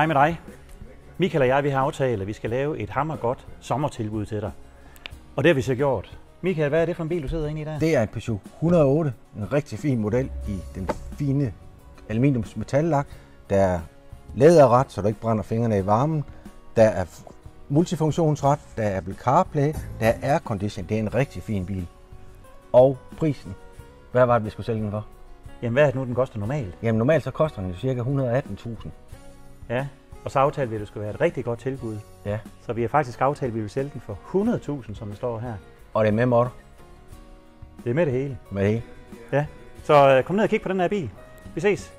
Hej med dig. Michael og jeg vi har aftalt, at vi skal lave et hammergodt sommertilbud til dig. Og det har vi så gjort. Michael, hvad er det for en bil, du sidder inde i der? Det er en Peugeot 108, en rigtig fin model i den fine aluminiums metallak. Der er læderret, så du ikke brænder fingrene i varmen. Der er multifunktionsret, der er Apple CarPlay, der er aircondition. Det er en rigtig fin bil. Og prisen, hvad var det, vi skulle sælge den for? Jamen, hvad er det nu, den koster normalt? Jamen normalt så koster den jo ca. 118.000. Ja, og så aftalte vi, at det skulle være et rigtig godt tilbud. Ja, Så vi har faktisk aftalt, at vi vil sælge den for 100.000, som det står her. og det er med motor Det er med det hele. med det hele. Ja, så øh, kom ned og kig på den her bil. Vi ses.